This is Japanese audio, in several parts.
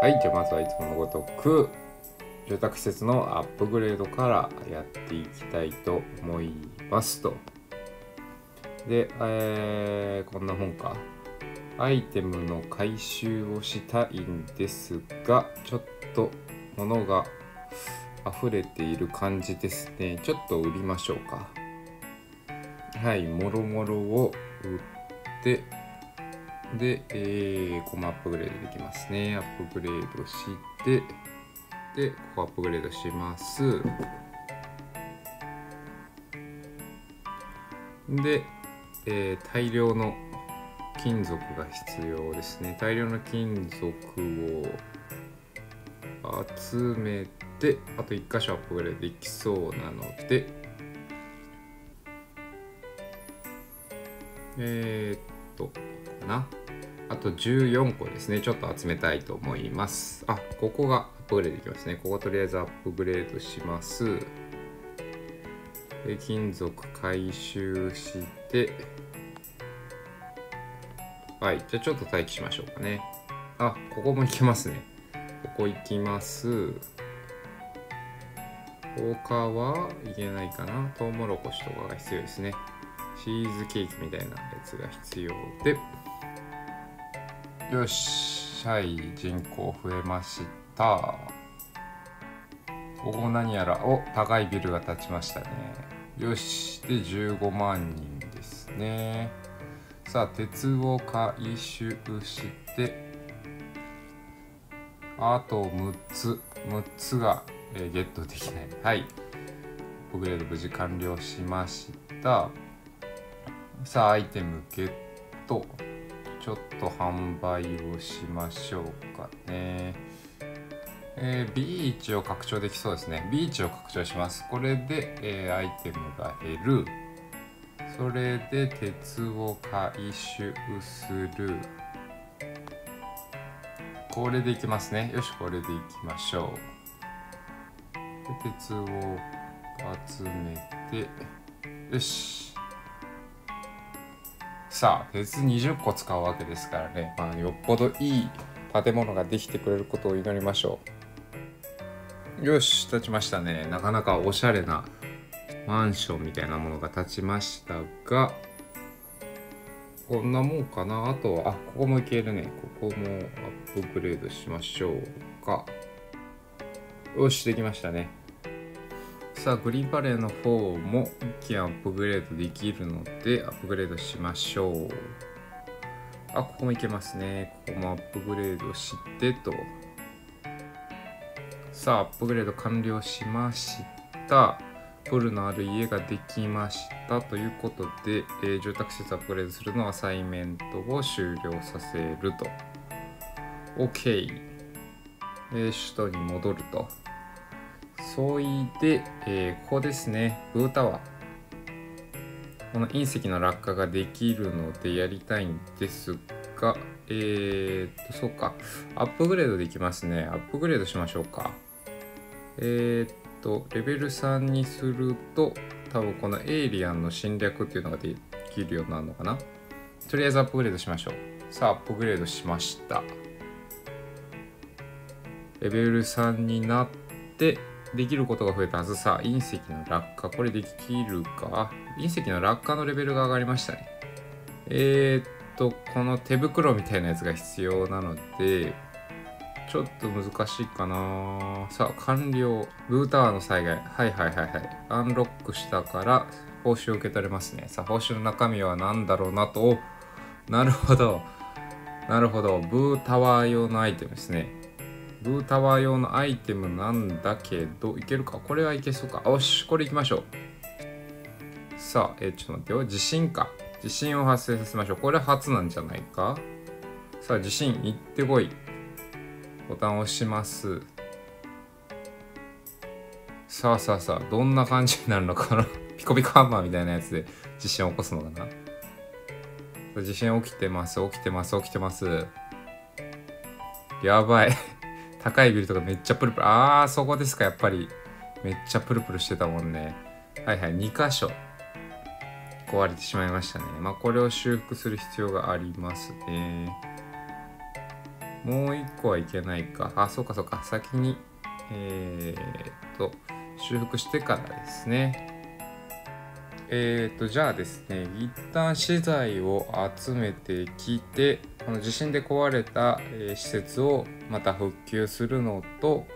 はいじゃあまずはいつものごとく住宅施設のアップグレードからやっていきたいと思いますと。で、えーこんな本か。アイテムの回収をしたいんですがちょっと物が溢れている感じですね。ちょっと売りましょうか。はいもろもろを売ってで、えー、ここもアップグレードできますね。アップグレードしてでここアップグレードします。で、えー大量の金属が必要ですね。大量の金属を集めてあと1箇所アップグレードできそうなのでえー、っとかな。あと14個ですね。ちょっと集めたいと思います。あここがアップグレードできますね。こことりあえずアップグレードします。で金属回収して。はい。じゃあちょっと待機しましょうかね。あここも行けますね。ここ行きます。他はいけないかな。トウモロコシとかが必要ですね。チーズケーキみたいなやつが必要でよしはい人口増えました。ここ何やらお高いビルが建ちましたね。よしで15万人ですね。さあ鉄を回収してあと6つ。6つが、えーゲットできない。はい。アップグレード無事完了しました。さあアイテムゲット。ちょっと販売をしましょうかね。えー、ビーチを拡張できそうですね。ビーチを拡張します。これで、えーアイテムが減る。それで鉄を回収する。これでいきますね。よしこれでいきましょう。で鉄を集めて。よし。さあ鉄20個使うわけですからね、まあ、よっぽどいい建物ができてくれることを祈りましょう。よし立ちましたね。なかなかおしゃれなマンションみたいなものが建ちましたがこんなもんかな？あとはあここもいけるね。ここもアップグレードしましょうか。よしできましたね。さあグリーンパレーの方も一気にアップグレードできるのでアップグレードしましょう。あここもいけますね。ここもアップグレードしてと。さあアップグレード完了しました。プールのある家ができました。ということで、えー住宅施設アップグレードするのアサイメントを終了させると。OK、えー首都に戻ると。そいで、えーここですね。ブータワーこの隕石の落下ができるのでやりたいんですがえー、っとそうか。アップグレードできますね。アップグレードしましょうか。えー、っとレベル3にすると多分このエイリアンの侵略っていうのができるようになるのかな。とりあえずアップグレードしましょう。さあアップグレードしました。レベル3になってできることが増えたはずさ。隕石の落下。これできるか？隕石の落下のレベルが上がりましたね。えー、っとこの手袋みたいなやつが必要なのでちょっと難しいかな。さあ完了。ブータワーの災害。はいはいはいはい。アンロックしたから報酬を受け取れますね。さあ報酬の中身は何だろうなと。なるほど。なるほど。ブータワー用のアイテムですね。ブータワー用のアイテムなんだけどいけるか？これはいけそうか。よしこれいきましょう。さあえちょっと待ってよ。地震か。地震を発生させましょう。これ初なんじゃないか？さあ地震行ってこい。ボタンを押します。さあさあさあどんな感じになるのかな？ピコピコハンマーみたいなやつで地震を起こすのかな？地震起きてます起きてます起きてます。やばい。高いビルとかめっちゃプルプル。あーそこですかやっぱり。めっちゃプルプルしてたもんね。はいはい2箇所。壊れてしまいましたね。まあこれを修復する必要がありますね。もう一個はいけないか。あそうかそうか。先にえー、っと修復してからですね。えーと、じゃあですね一旦資材を集めてきてこの地震で壊れた、え、施設をまた復旧するのと、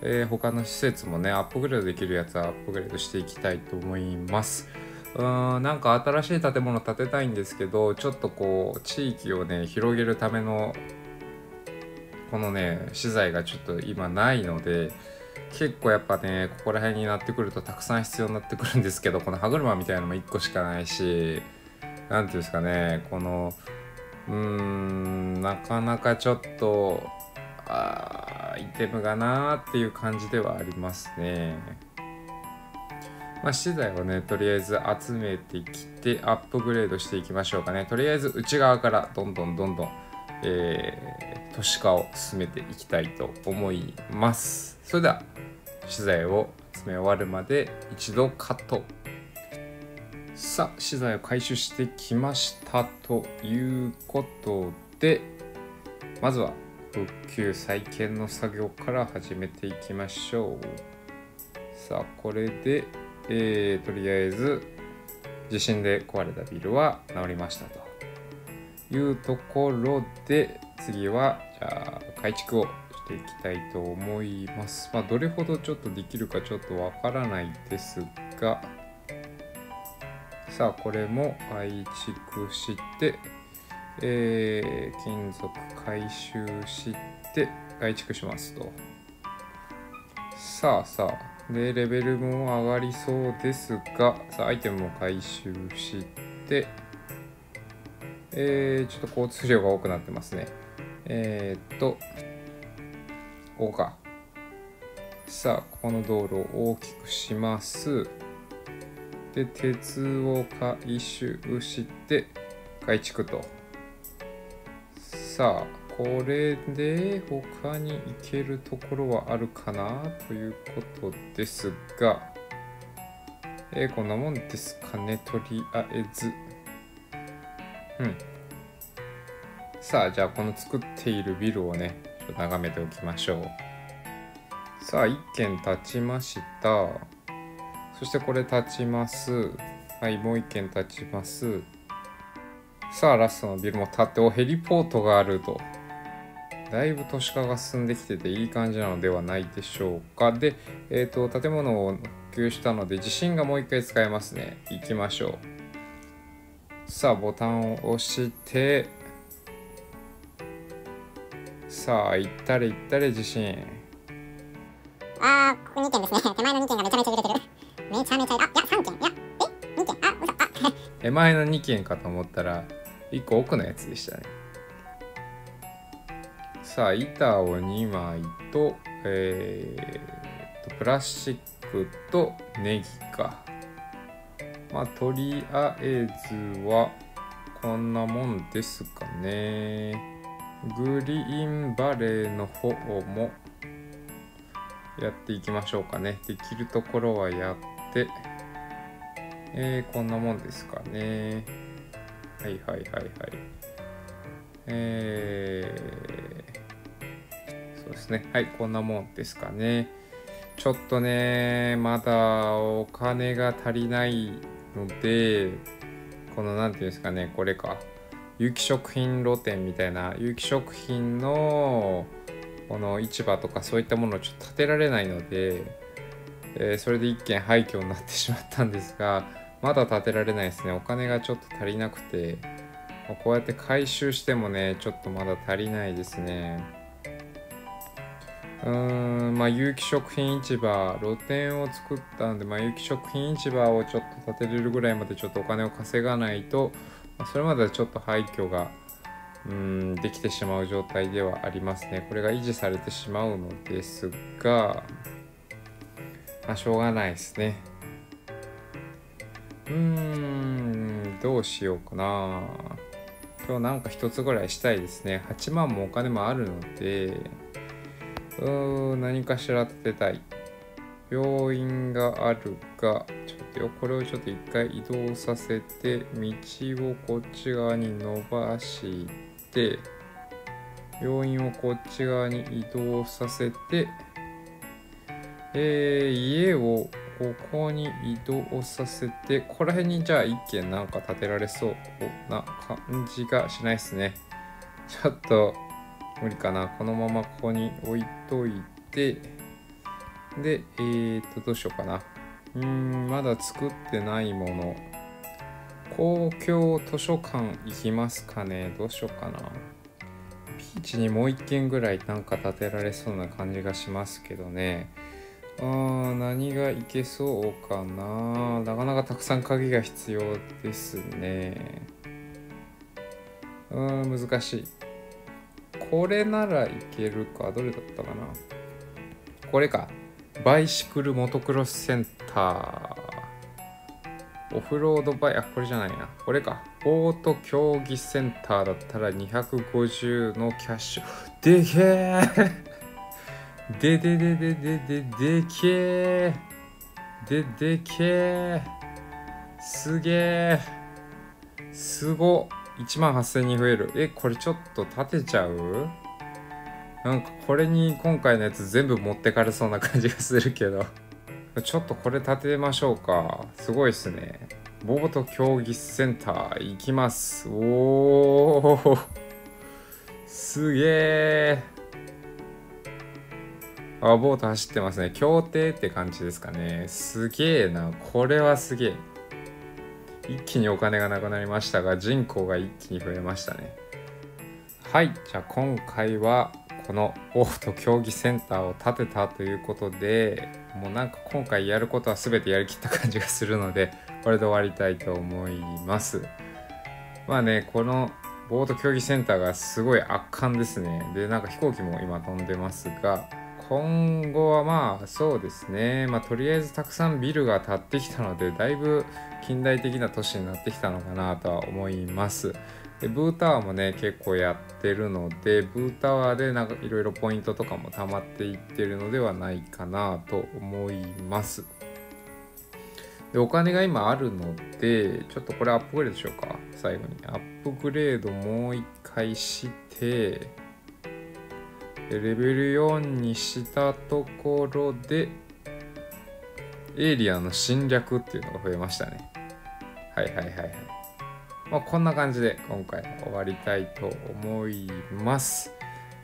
えー、他の施設もねアップグレードできるやつはアップグレードしていきたいと思います。うーんなんか新しい建物建てたいんですけどちょっとこう地域をね広げるためのこのね資材がちょっと今ないので結構やっぱねここら辺になってくるとたくさん必要になってくるんですけどこの歯車みたいなのも1個しかないし何ていうんですかねこのうーんなかなかちょっとあアイテムがなーっていう感じではありますね。まあ、資材をねとりあえず集めてきてアップグレードしていきましょうかね。とりあえず内側からどんどんどんどん、えー、都市化を進めていきたいと思います。それでは資材を集め終わるまで一度カット。さあ資材を回収してきましたということでまずは復旧再建の作業から始めていきましょうさあこれで、えー、とりあえず地震で壊れたビルは治りましたというところで次はじゃあ改築をしていきたいと思います。まあ、どれほどちょっとできるかちょっとわからないですが、さあ、これも愛築して、えー、金属回収して愛築しますと。さあさあ、で、レベルも上がりそうですが、さあ、アイテムも回収して、えー、ちょっと交通量が多くなってますね。えー、っと、ここか。さあ、この道路を大きくします。で、鉄を回収して改築と。さあ、これで他に行けるところはあるかなということですが、えー、こんなもんですかね、とりあえず。うん。さあ、じゃあこの作っているビルをね、ちょっと眺めておきましょうさあ1軒立ちましたそしてこれ立ちます。はいもう1軒立ちます。さあラストのビルも立っておヘリポートがあると。だいぶ都市化が進んできてていい感じなのではないでしょうか。で、えーと、建物を復旧したので地震がもう一回使えますね。行きましょう。さあボタンを押して。さあ行ったれ行ったれ地震あーここ2件ですね。手前の2件がめちゃめちゃ揺れてる。めちゃめちゃあいや3件いやえ2件あ嘘あ手前の2件かと思ったら1個奥のやつでしたね。さあ板を2枚とえー、とプラスチックとネギか。まあとりあえずはこんなもんですかね。グリーンバレーの方もやっていきましょうかね。できるところはやっ、えー、こんなもんですかね。はいはいはいはい。えー、そうですね。はい、こんなもんですかね。ちょっとね、まだお金が足りないので、この、なんていうんですかね、これか。有機食品露店みたいな有機食品のこの市場とかそういったものをちょっと建てられないので、えー、それで一軒廃墟になってしまったんですがまだ建てられないですね。お金がちょっと足りなくて。こうやって回収してもねちょっとまだ足りないですね。うーんまあ有機食品市場露店を作ったんで、まあ、有機食品市場をちょっと建てれるぐらいまでちょっとお金を稼がないとまそれまではちょっと廃墟がうんできてしまう状態ではありますね。これが維持されてしまうのですが、まあ、しょうがないですね。うーん、どうしようかな。今日なんか一つぐらいしたいですね。8万もお金もあるので、うーん、何かしら立てたい。病院があるが、ちょっとよ、これをちょっと一回移動させて、道をこっち側に伸ばして、病院をこっち側に移動させて、えー、家をここに移動させて、ここら辺にじゃあ一軒なんか建てられそうな感じがしないですね。ちょっと無理かな。このままここに置いといて、で、えーと、どうしようかな。うーん、まだ作ってないもの。公共図書館行きますかね。どうしようかな。ビーチにもう一軒ぐらいなんか建てられそうな感じがしますけどね。あ何がいけそうかな。なかなかたくさん鍵が必要ですね。うん、難しい。これならいけるか。どれだったかな。これか。バイシクルモトクロスセンター。オフロードバイ、あ、これじゃないな。これか。ボート競技センターだったら250のキャッシュ。でけえでででででででけえででけえすげえすご。1万8000人増える。えこれちょっと立てちゃう？なんかこれに今回のやつ全部持ってかれそうな感じがするけど。ちょっとこれ立てましょうか。すごいっすね。ボート競技センター行きます。おおすげえあボート走ってますね。協定って感じですかね。すげえな。これはすげえ。一気にお金がなくなりましたが人口が一気に増えましたね。はい。じゃあ今回はこのボート競技センターを建てたということでもうなんか今回やることは全てやりきった感じがするのでこれで終わりたいと思います。まあねこのボート競技センターがすごい圧巻ですね。でなんか飛行機も今飛んでますが今後はまあそうですね、まあ、とりあえずたくさんビルが建ってきたのでだいぶ近代的な都市になってきたのかなとは思います。でブータワーもね結構やってるのでブータワーでなんかいろいろポイントとかも溜まっていってるのではないかなと思います。でお金が今あるのでちょっとこれアップグレードしようか。最後にアップグレードもう一回してレベル4にしたところでエイリアンの侵略っていうのが増えましたね。はいはいはいはい。まあこんな感じで今回は終わりたいと思います。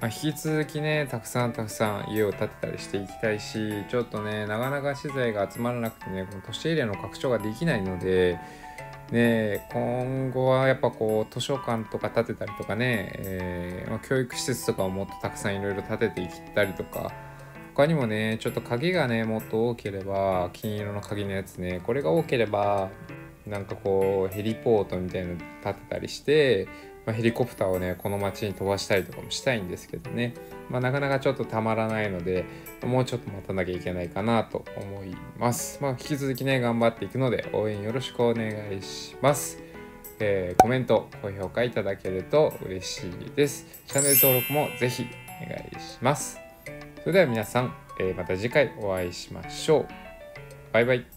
まあ、引き続きねたくさんたくさん家を建てたりしていきたいしちょっとねなかなか資材が集まらなくてねこの都市エリアの拡張ができないのでね、今後はやっぱこう図書館とか建てたりとかね、えー、まあ、教育施設とかをもっとたくさんいろいろ建てていったりとか他にもねちょっと鍵がねもっと多ければ金色の鍵のやつねこれが多ければなんかこうヘリポートみたいなの建てたりしてまあ、ヘリコプターをねこの街に飛ばしたりとかもしたいんですけどね、まあ、なかなかちょっとたまらないのでもうちょっと待たなきゃいけないかなと思います、まあ、引き続きね頑張っていくので応援よろしくお願いしますえー、コメント、高評価いただけると嬉しいです。チャンネル登録もぜひお願いします。それでは皆さん、えー、また次回お会いしましょう。バイバイ。